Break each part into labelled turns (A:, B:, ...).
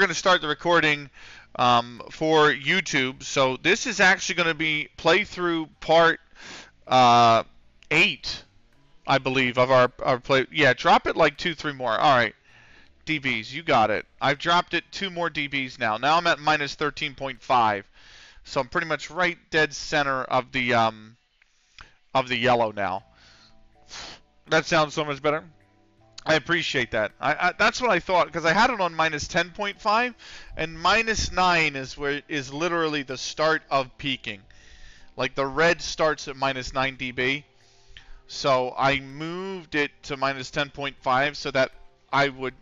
A: going to start the recording um, for YouTube. So this is actually going to be playthrough part uh, eight, I believe, of our, our play. Yeah, drop it like two, three more. All right. dBs, you got it. I've dropped it two more dBs now. Now I'm at minus 13.5. So I'm pretty much right dead center of the um, of the yellow now. That sounds so much better. I appreciate that. I, I that's what I thought because I had it on minus 10.5, and minus nine is where is literally the start of peaking. Like the red starts at minus 9 dB. So I moved it to minus 10.5 so that I would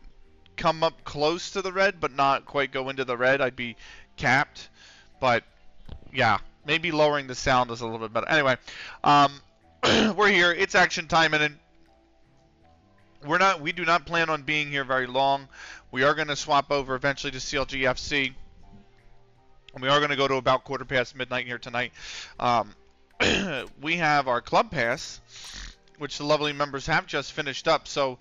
A: come up close to the red, but not quite go into the red. I'd be capped. But yeah, maybe lowering the sound is a little bit better. Anyway, um, we're here. It's action time, and we're not. We do not plan on being here very long. We are going to swap over eventually to CLGFC. And we are going to go to about quarter past midnight here tonight. Um, we have our club pass, which the lovely members have just finished up. So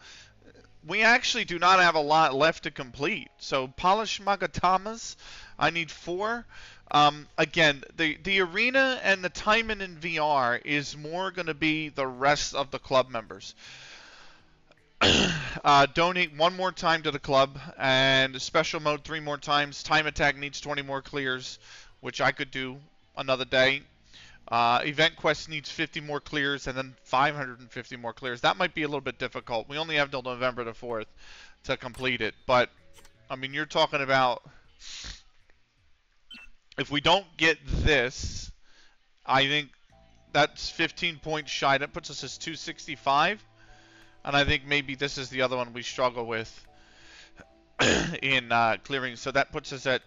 A: we actually do not have a lot left to complete. So polish Magatamas, I need four. Um, again, the the arena and the timing in VR is more going to be the rest of the club members. Uh, donate one more time to the club and special mode three more times. Time attack needs 20 more clears, which I could do another day. Uh, event quest needs 50 more clears and then 550 more clears. That might be a little bit difficult. We only have till November the 4th to complete it, but I mean you're talking about if we don't get this, I think that's 15 points shy. That puts us as 265. And I think maybe this is the other one we struggle with in uh, clearing. So that puts us at,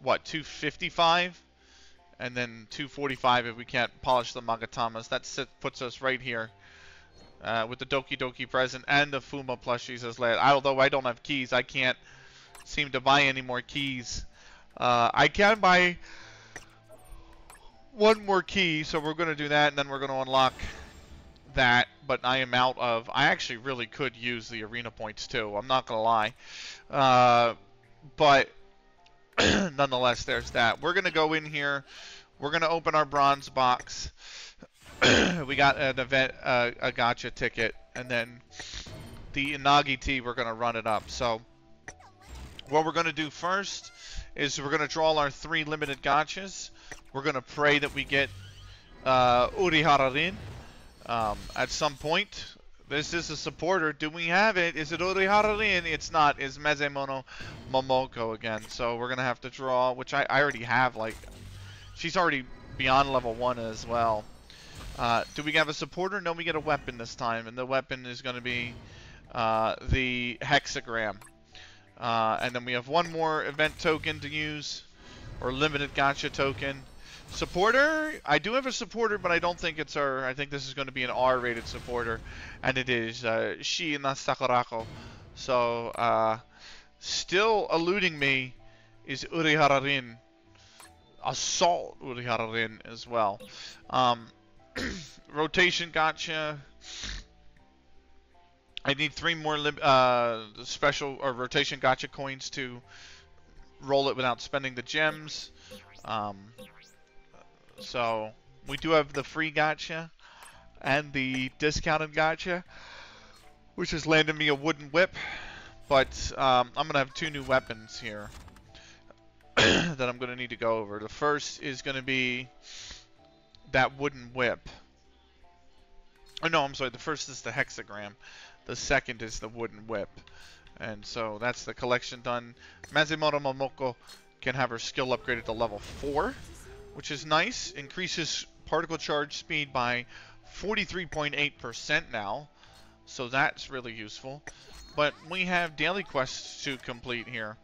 A: what, 255? And then 245 if we can't polish the Magatamas. That puts us right here. Uh, with the Doki Doki present and the Fuma plushies as last. Although I don't have keys, I can't seem to buy any more keys uh, I can buy one more key, so we're going to do that, and then we're going to unlock that, but I am out of... I actually really could use the arena points, too. I'm not going to lie. Uh, but, nonetheless, there's that. We're going to go in here. We're going to open our bronze box. we got an event, uh, a gacha ticket, and then the Inagi T, we're going to run it up. So, what we're going to do first is we're going to draw our three limited gachas. We're going to pray that we get uh, Urihara um, at some point. This is a supporter. Do we have it? Is it Urihara It's not. It's Mezemono Momoko again. So we're going to have to draw, which I, I already have. Like, She's already beyond level 1 as well. Uh, do we have a supporter? No, we get a weapon this time. And the weapon is going to be uh, the hexagram. Uh, and then we have one more event token to use, or limited gacha token. Supporter, I do have a supporter, but I don't think it's her. I think this is going to be an R-rated supporter, and it is uh, Shiina Sakurako. So, uh, still eluding me is Urihara Assault Urihara as well. Um, rotation gacha. I need three more uh, special or rotation gacha coins to roll it without spending the gems. Um, so we do have the free gacha and the discounted gacha, which has landed me a wooden whip. But um, I'm gonna have two new weapons here that I'm gonna need to go over. The first is gonna be that wooden whip. Oh no, I'm sorry. The first is the hexagram. The second is the wooden whip. And so that's the collection done. Mazimoto Momoko can have her skill upgraded to level 4, which is nice. Increases particle charge speed by 43.8% now. So that's really useful. But we have daily quests to complete here.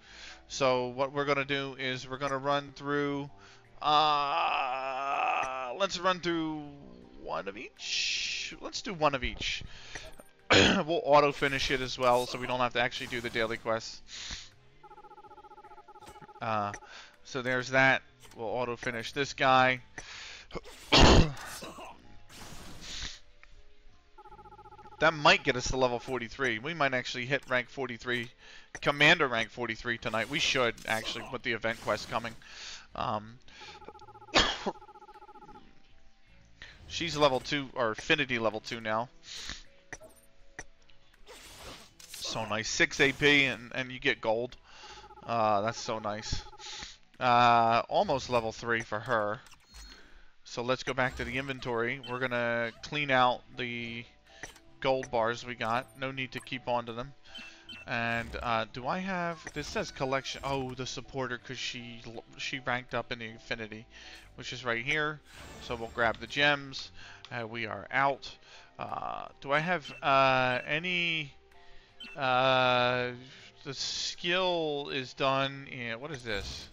A: So what we're going to do is we're going to run through... Uh, let's run through one of each. Let's do one of each. we'll auto finish it as well, so we don't have to actually do the daily quests. Uh, so there's that. We'll auto finish this guy. that might get us to level 43. We might actually hit rank 43, commander rank 43 tonight. We should actually with the event quest coming. Um, she's level two or affinity level two now. So nice, six AP and and you get gold. Uh, that's so nice. Uh, almost level three for her. So let's go back to the inventory. We're gonna clean out the gold bars we got. No need to keep on to them. And uh, do I have? This says collection. Oh, the supporter, because she she ranked up in the affinity, which is right here. So we'll grab the gems. Uh, we are out. Uh, do I have uh, any? Uh, the skill is done. In, what is this?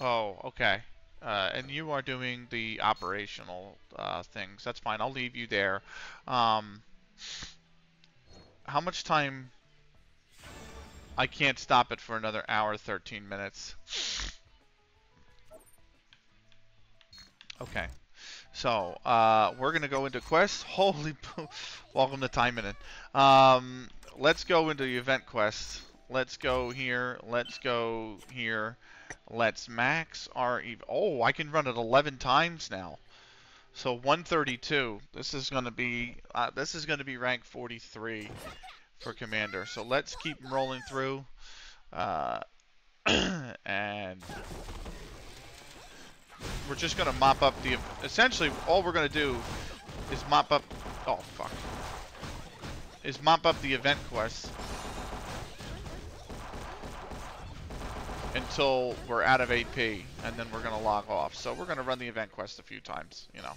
A: Oh, okay. Uh, and you are doing the operational uh, things. That's fine. I'll leave you there. Um, how much time? I can't stop it for another hour, 13 minutes. Okay. So, uh, we're going to go into quest. Holy, welcome to Taimanin. Um, let's go into the event quest. Let's go here. Let's go here. Let's max our... oh, I can run it 11 times now. So 132. This is going to be uh, this is going to be rank 43 for commander. So let's keep rolling through, uh, and we're just going to mop up the. Essentially, all we're going to do is mop up. Oh fuck. Is mop up the event quests until we're out of AP, and then we're going to log off. So we're going to run the event quest a few times, you know,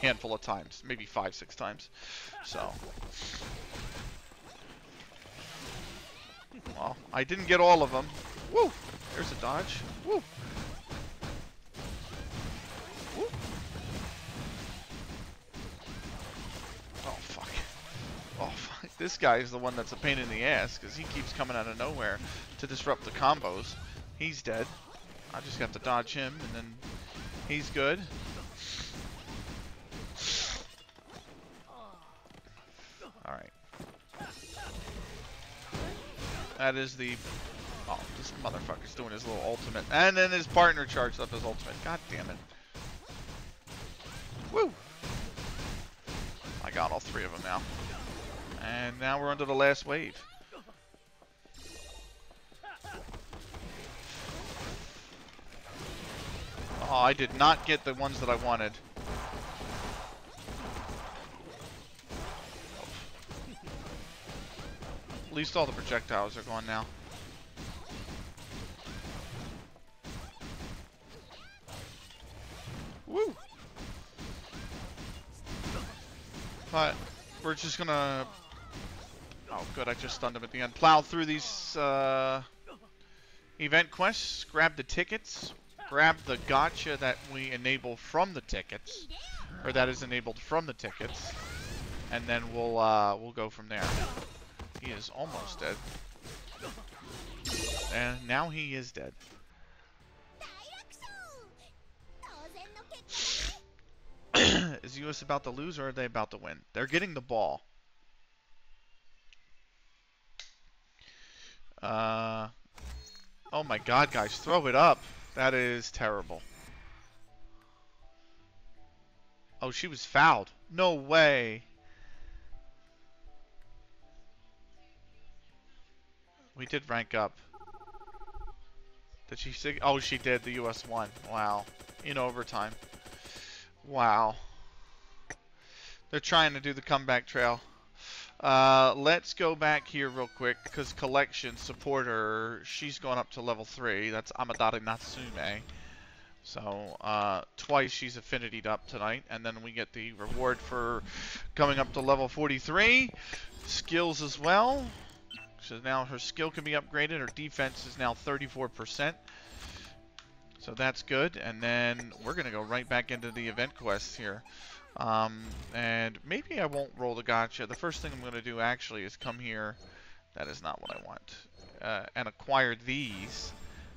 A: handful of times, maybe five, six times. So, well, I didn't get all of them. Woo! There's a dodge. Woo! Oh, fuck. Oh, fuck. This guy is the one that's a pain in the ass, because he keeps coming out of nowhere to disrupt the combos. He's dead. I just got to dodge him, and then he's good. Alright. That is the... Oh, this motherfucker's doing his little ultimate. And then his partner charged up his ultimate. God damn it. Woo! I got all three of them now. And now we're under the last wave. Oh, I did not get the ones that I wanted. At least all the projectiles are gone now. Woo! But we're just gonna... Oh, good, I just stunned him at the end. Plow through these uh, event quests, grab the tickets, grab the gacha that we enable from the tickets, or that is enabled from the tickets, and then we'll uh, we'll go from there. He is almost dead, and now he is dead. is US about to lose or are they about to win? They're getting the ball. Uh, oh my god, guys, throw it up. That is terrible. Oh, she was fouled. No way. We did rank up. Did she sig Oh, she did. The US won. Wow. In overtime. Wow. They're trying to do the comeback trail. Uh, let's go back here real quick because collection supporter, she's going up to level 3. That's Amadari Natsume. So, uh, twice she's affinitied up tonight. And then we get the reward for coming up to level 43. Skills as well. So now her skill can be upgraded. Her defense is now 34%. So that's good. And then we're going to go right back into the event quests here. Um, and maybe I won't roll the gacha. The first thing I'm going to do actually is come here. That is not what I want. Uh, and acquire these.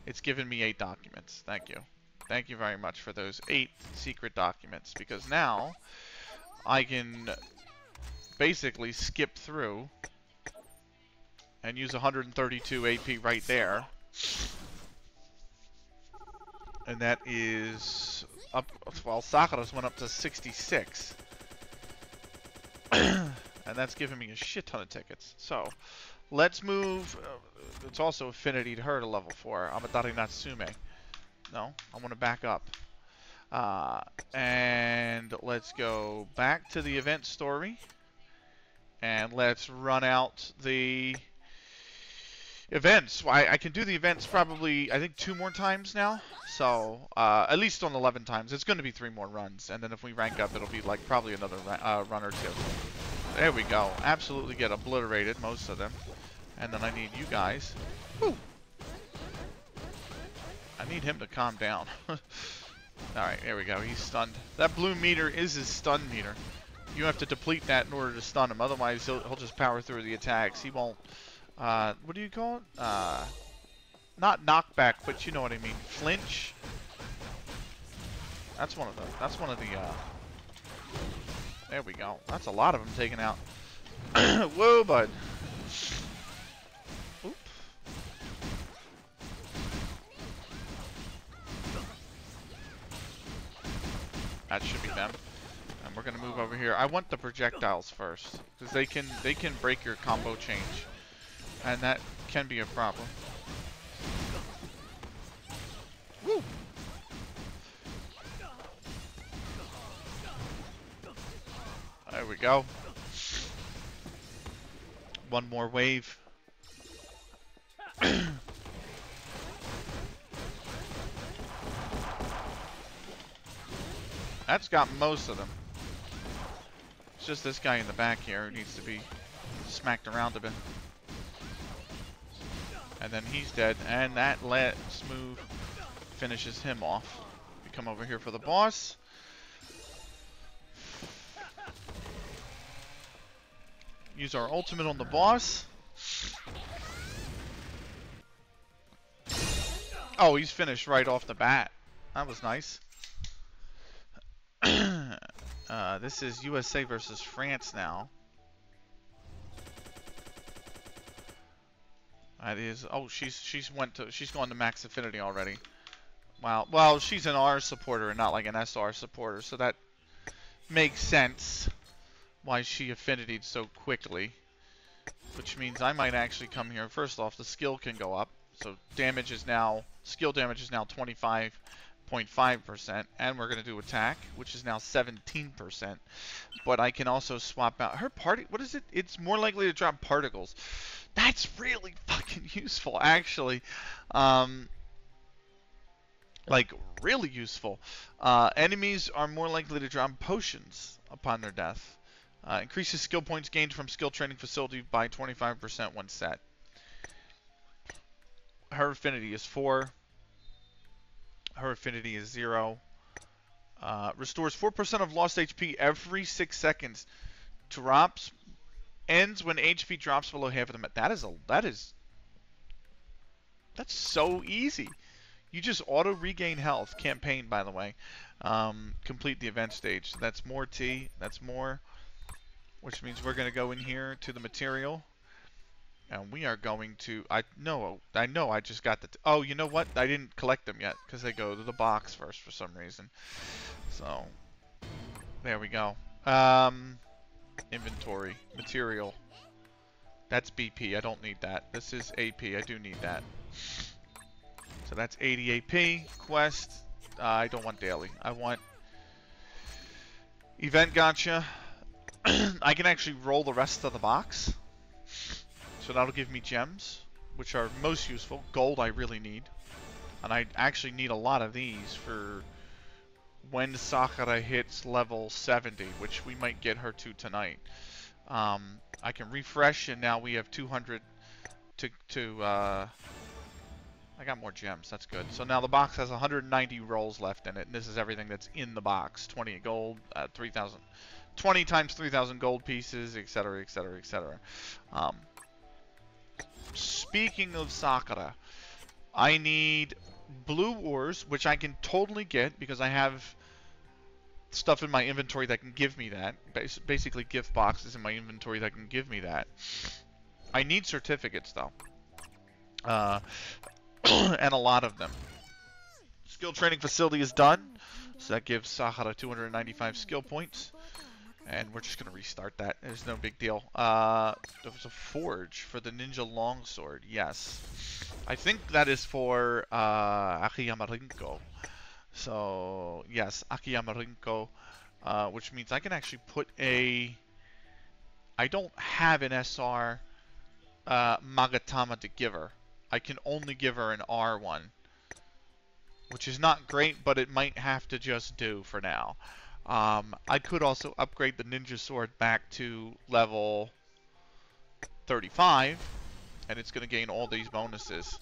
A: It's given me eight documents. Thank you. Thank you very much for those eight secret documents. Because now I can basically skip through and use 132 AP right there. And that is up, well, Sakura's went up to 66. and that's giving me a shit ton of tickets. So, let's move, uh, it's also affinity to her to level 4, Amatari Natsume. No, I want to back up. Uh, and let's go back to the event story. And let's run out the events. I, I can do the events probably, I think, two more times now. So, uh, at least on 11 times. It's going to be three more runs. And then if we rank up, it'll be like probably another uh, run or two. There we go. Absolutely get obliterated, most of them. And then I need you guys. Whew. I need him to calm down. Alright, there we go. He's stunned. That blue meter is his stun meter. You have to deplete that in order to stun him. Otherwise, he'll, he'll just power through the attacks. He won't... Uh, what do you call it? Uh, not knockback, but you know what I mean. Flinch. That's one of the... That's one of the... Uh, there we go. That's a lot of them taken out. Whoa, bud. Oop. That should be them. And we're gonna move over here. I want the projectiles first, because they can they can break your combo change, and that can be a problem. Woo! There we go. One more wave. That's got most of them. It's just this guy in the back here who needs to be smacked around a bit. And then he's dead, and that let's move finishes him off. We come over here for the boss. Use our ultimate on the boss. Oh, he's finished right off the bat. That was nice. uh, this is USA versus France now. That is. Oh, she's she's went to she's gone to max affinity already. Wow. Well, she's an R supporter and not like an SR supporter, so that makes sense why she affinityed so quickly. Which means I might actually come here. First off, the skill can go up. So damage is now skill damage is now 25 0.5%, and we're going to do attack, which is now 17%. But I can also swap out her party. What is it? It's more likely to drop particles. That's really fucking useful, actually. Um, like, really useful. Uh, enemies are more likely to drop potions upon their death. Uh, increases skill points gained from skill training facility by 25% when set. Her affinity is 4 her affinity is zero. Uh, restores 4% of lost HP every 6 seconds. Drops ends when HP drops below half of the that is a that is that's so easy. You just auto regain health. Campaign, by the way. Um, complete the event stage. That's more T. That's more. Which means we're going to go in here to the material. And we are going to, I know, I know I just got the, oh, you know what? I didn't collect them yet because they go to the box first for some reason. So, there we go. Um, inventory, material. That's BP, I don't need that. This is AP, I do need that. So that's 80 AP. Quest, uh, I don't want daily. I want event gacha. I can actually roll the rest of the box. So that'll give me gems, which are most useful. Gold I really need. And I actually need a lot of these for when Sakura hits level 70, which we might get her to tonight. Um, I can refresh, and now we have 200 to, to uh, I got more gems. That's good. So now the box has 190 rolls left in it, and this is everything that's in the box. 20 gold, uh, 3,000, 20 times 3,000 gold pieces, etc., etc., etc. Speaking of Sakura, I need Blue Ores, which I can totally get because I have stuff in my inventory that can give me that. Basically, gift boxes in my inventory that can give me that. I need certificates, though. Uh, and a lot of them. Skill training facility is done. So that gives Sakura 295 skill points. And we're just going to restart that. There's no big deal. Uh, there was a forge for the ninja longsword. Yes. I think that is for uh, Akiyama Rinko. So, yes, Akiyama Rinko. Uh, which means I can actually put a... I don't have an SR uh, Magatama to give her. I can only give her an R1. Which is not great, but it might have to just do for now. Um, I could also upgrade the Ninja Sword back to level 35, and it's going to gain all these bonuses.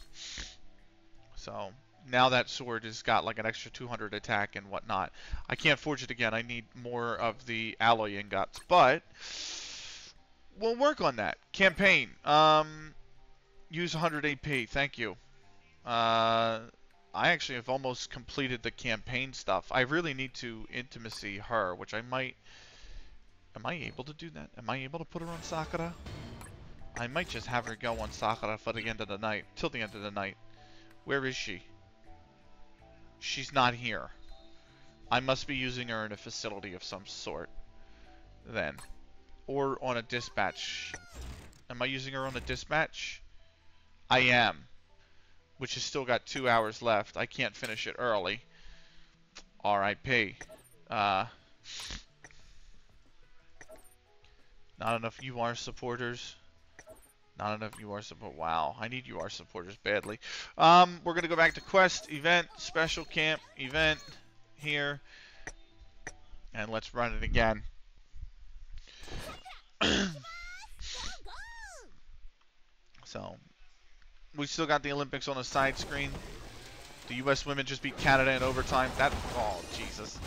A: So, now that sword has got like an extra 200 attack and whatnot. I can't forge it again. I need more of the alloy ingots, but we'll work on that. Campaign. Um, use 100 AP. Thank you. Uh, I actually have almost completed the campaign stuff. I really need to intimacy her, which I might... Am I able to do that? Am I able to put her on Sakura? I might just have her go on Sakura for the end of the night. Till the end of the night. Where is she? She's not here. I must be using her in a facility of some sort. Then. Or on a dispatch. Am I using her on a dispatch? I am which has still got two hours left. I can't finish it early. R.I.P. Uh, not enough UR supporters. Not enough UR support. Wow, I need UR supporters badly. Um, we're gonna go back to quest, event, special camp, event here, and let's run it again. so we still got the Olympics on the side screen. The U.S. women just beat Canada in overtime. That, oh, Jesus.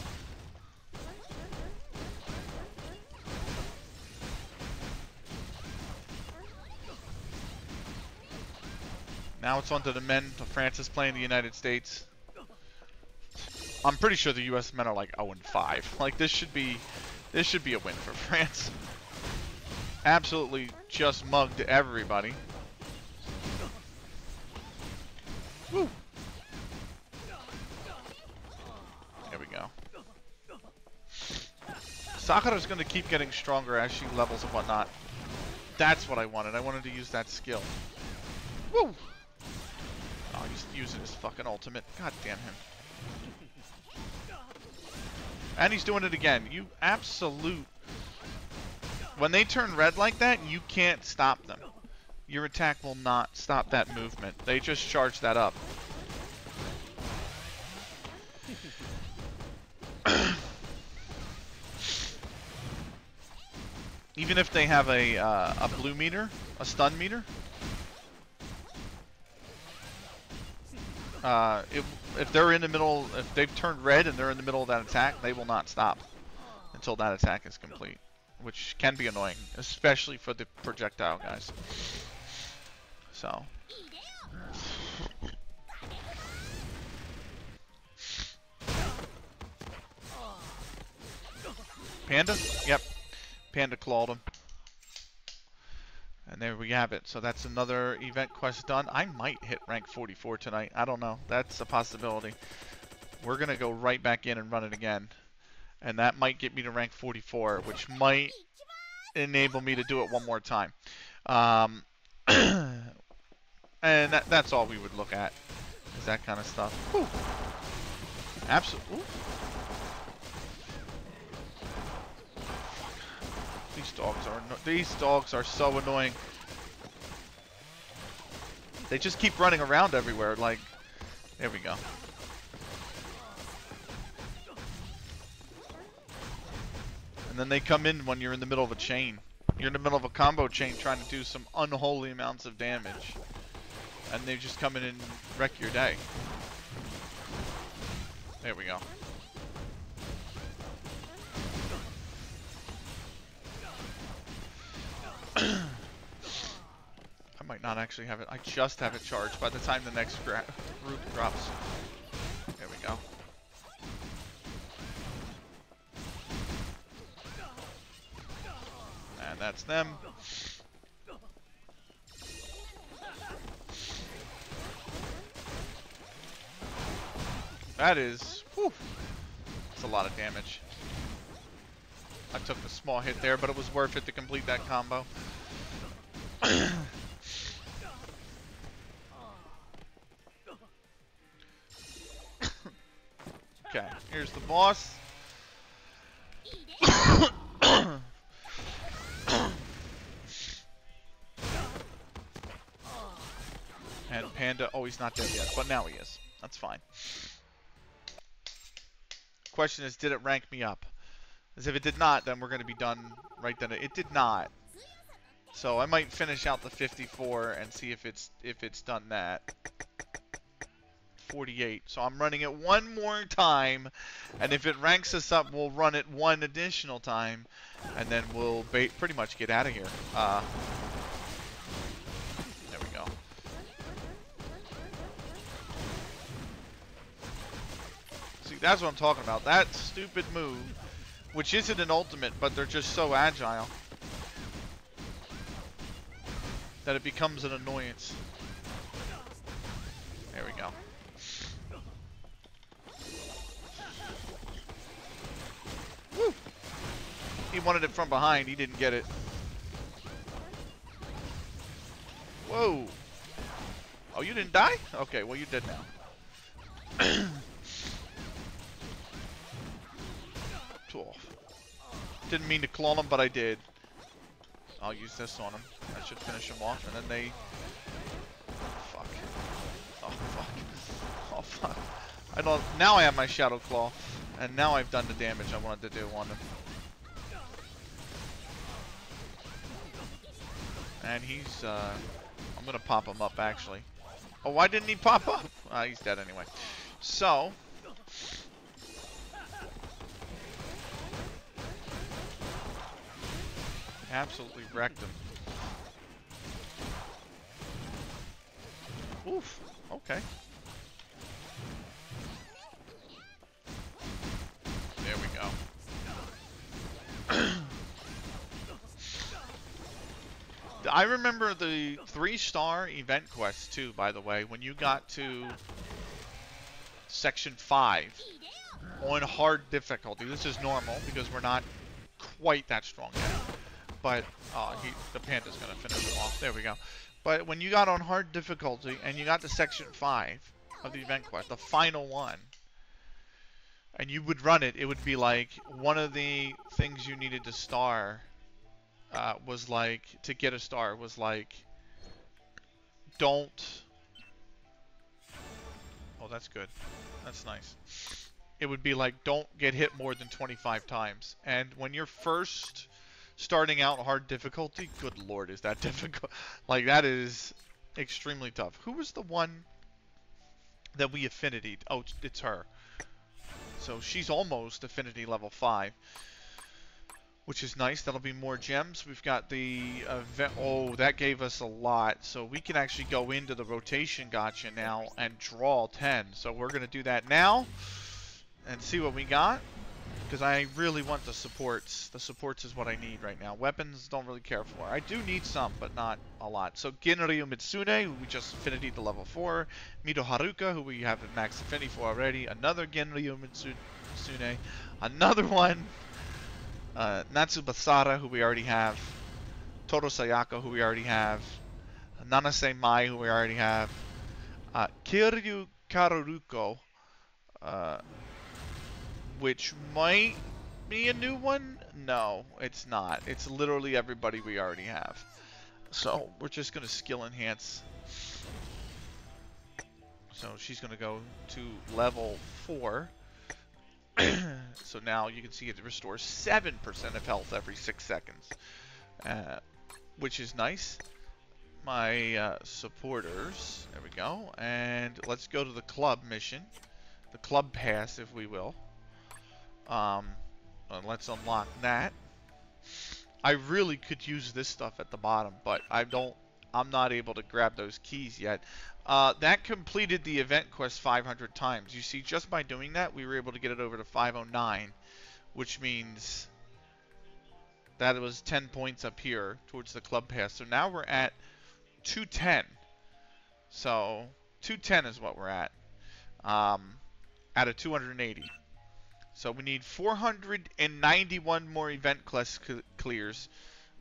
A: Now it's on to the men. France is playing the United States. I'm pretty sure the U.S. men are like 0 and 5. Like this should be, this should be a win for France. Absolutely just mugged everybody. Woo! There we go. Sakura's going to keep getting stronger as she levels and whatnot. That's what I wanted. I wanted to use that skill. Woo! Oh, he's using his fucking ultimate. God damn him. And he's doing it again. You absolute... When they turn red like that, you can't stop them your attack will not stop that movement. They just charge that up. Even if they have a, uh, a blue meter, a stun meter, uh, if they're in the middle, if they've turned red and they're in the middle of that attack, they will not stop until that attack is complete, which can be annoying, especially for the projectile guys. So. Panda? Yep. Panda clawed him. And there we have it. So that's another event quest done. I might hit rank 44 tonight. I don't know. That's a possibility. We're going to go right back in and run it again. And that might get me to rank 44, which might enable me to do it one more time. Um, And that, that's all we would look at, is that kind of stuff. Absolutely. These dogs are these dogs are so annoying. They just keep running around everywhere. Like, there we go. And then they come in when you're in the middle of a chain. You're in the middle of a combo chain trying to do some unholy amounts of damage and they just come in and wreck your day. There we go. I might not actually have it. I just have it charged by the time the next group drops. There we go. And that's them. That is, whew, that's a lot of damage. I took a small hit there, but it was worth it to complete that combo. okay, here's the boss. and Panda, oh, he's not dead yet, but now he is. That's fine. Question is, did it rank me up? As if it did not, then we're going to be done right then. It did not. So I might finish out the 54 and see if it's if it's done that. 48. So I'm running it one more time, and if it ranks us up, we'll run it one additional time, and then we'll pretty much get out of here. Uh, that's what I'm talking about. That stupid move, which isn't an ultimate, but they're just so agile that it becomes an annoyance. There we go. Woo! He wanted it from behind. He didn't get it. Whoa! Oh, you didn't die? Okay, well, you did now. Didn't mean to clone him, but I did. I'll use this on him. I should finish him off, and then they... Fuck. Oh, fuck. Oh, fuck. I don't... Now I have my Shadow Claw, and now I've done the damage I wanted to do on him. And he's, uh... I'm gonna pop him up, actually. Oh, why didn't he pop up? Uh, he's dead anyway. So... Absolutely wrecked him. Oof. Okay. There we go. I remember the three-star event quest too, by the way, when you got to section 5 on hard difficulty. This is normal because we're not quite that strong yet. But, oh, he, the panda's going to finish him off. There we go. But when you got on hard difficulty and you got to section 5 of the event quest, the final one, and you would run it, it would be like one of the things you needed to star uh, was like, to get a star, was like, don't. Oh, that's good. That's nice. It would be like, don't get hit more than 25 times. And when you're first starting out hard difficulty, good lord, is that difficult? Like, that is extremely tough. Who was the one that we affinity? Oh, it's her. So she's almost affinity level 5. Which is nice. That'll be more gems. We've got the event. Oh, that gave us a lot. So we can actually go into the rotation gacha now and draw 10. So we're going to do that now and see what we got. Because I really want the supports. The supports is what I need right now. Weapons, don't really care for. I do need some, but not a lot. So Ginryu Mitsune, who we just affinity to level 4. Mido Haruka, who we have max affinity for already. Another Ginryu Mitsune. Another one. Uh, Natsu Basara, who we already have. Todo Sayaka, who we already have. Nanase Mai, who we already have. Uh, Kiryu Karuruko. Uh, which might be a new one. No, it's not. It's literally everybody we already have. So we're just going to skill enhance. So she's going to go to level 4. so now you can see it restores 7% of health every 6 seconds. Uh, which is nice. My uh, supporters. There we go. And let's go to the club mission. The club pass, if we will. Um, let's unlock that. I really could use this stuff at the bottom, but I don't. I'm not able to grab those keys yet. Uh, that completed the event quest 500 times. You see, just by doing that, we were able to get it over to 509, which means That was 10 points up here towards the club pass. So now we're at 210. So 210 is what we're at. Um, out of 280. So we need 491 more event clears.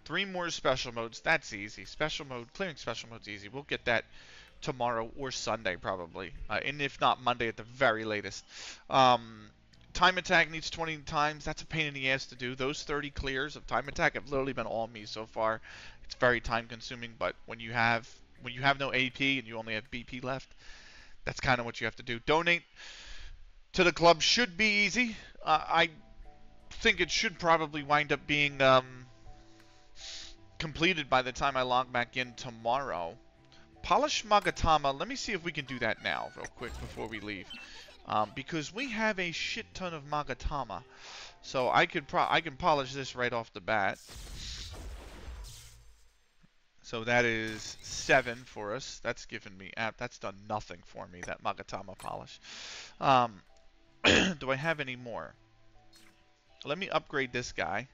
A: Three more special modes. That's easy. Special mode, clearing special mode's easy. We'll get that tomorrow or Sunday probably. Uh, and if not Monday at the very latest. Um, time attack needs 20 times. That's a pain in the ass to do. Those 30 clears of time attack have literally been all me so far. It's very time consuming, but when you have when you have no AP and you only have BP left, that's kind of what you have to do. Donate to the club should be easy. Uh, I think it should probably wind up being um, completed by the time I log back in tomorrow. Polish Magatama, let me see if we can do that now real quick before we leave. Um, because we have a shit ton of Magatama. So I could I can polish this right off the bat. So that is seven for us. That's given me app. That's done nothing for me. That Magatama polish. Um, do I have any more? Let me upgrade this guy.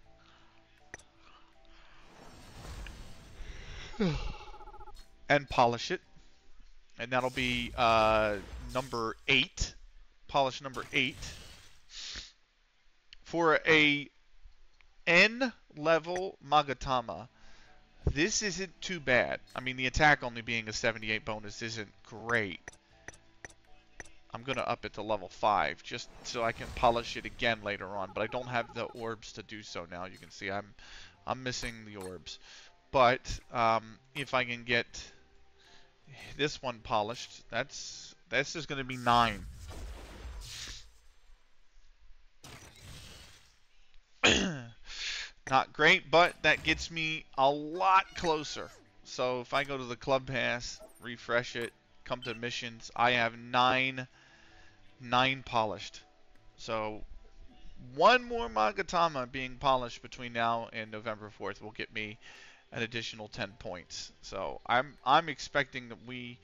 A: and polish it. And that'll be uh, number eight polish number 8 for a N level Magatama. This isn't too bad. I mean, the attack only being a 78 bonus isn't great. I'm going to up it to level 5 just so I can polish it again later on. But I don't have the orbs to do so now. You can see I'm I'm missing the orbs. But um, if I can get this one polished, that's this is going to be 9. Not great, but that gets me a lot closer. So if I go to the club pass, refresh it, come to missions, I have nine, nine polished. So one more Magatama being polished between now and November 4th will get me an additional 10 points. So I'm I'm expecting that we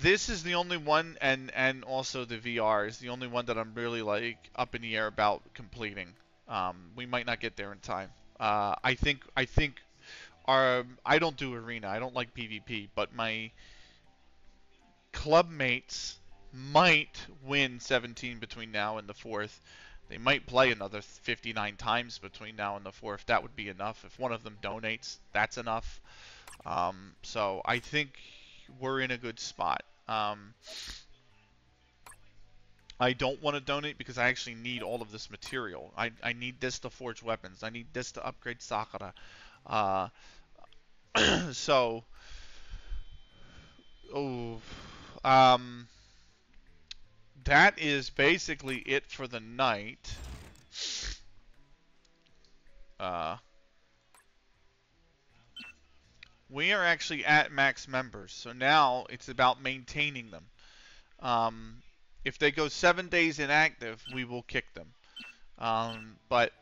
A: this is the only one and and also the VR is the only one that I'm really like up in the air about completing. Um, we might not get there in time. Uh, I think I think our I don't do arena. I don't like PvP, but my club mates might win 17 between now and the fourth. They might play another 59 times between now and the fourth. That would be enough. If one of them donates, that's enough. Um, so I think we're in a good spot. Um, I don't want to donate because I actually need all of this material. I, I need this to forge weapons. I need this to upgrade Sakura. Uh, so, oh, um, that is basically it for the night. Uh, we are actually at max members, so now it's about maintaining them. Um, if they go seven days inactive, we will kick them. Um, but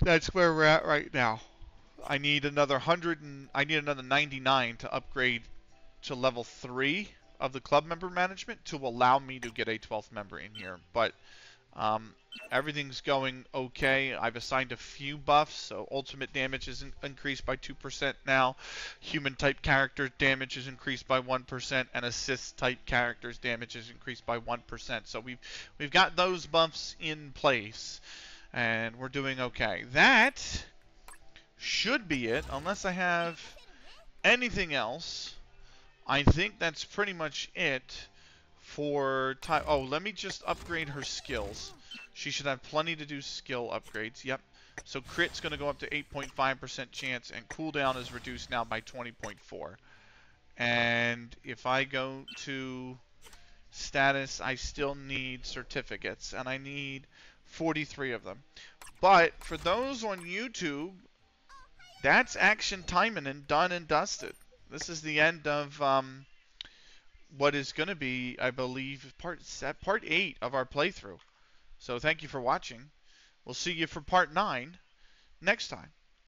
A: that's where we're at right now. I need another hundred and I need another 99 to upgrade to level three of the club member management to allow me to get a 12th member in here. But um, everything's going okay. I've assigned a few buffs, so ultimate damage is in increased by 2% now. Human type character damage is increased by 1%, and assist type characters damage is increased by 1%. So we've we've got those buffs in place, and we're doing okay. That should be it, unless I have anything else. I think that's pretty much it for time. Oh, let me just upgrade her skills. She should have plenty to do skill upgrades. Yep. So crit's going to go up to 8.5% chance, and cooldown is reduced now by 20.4. And if I go to status, I still need certificates, and I need 43 of them. But for those on YouTube, that's Action Taimanin and done and dusted. This is the end of um, what is going to be, I believe, part part eight of our playthrough. So thank you for watching. We'll see you for part nine next time.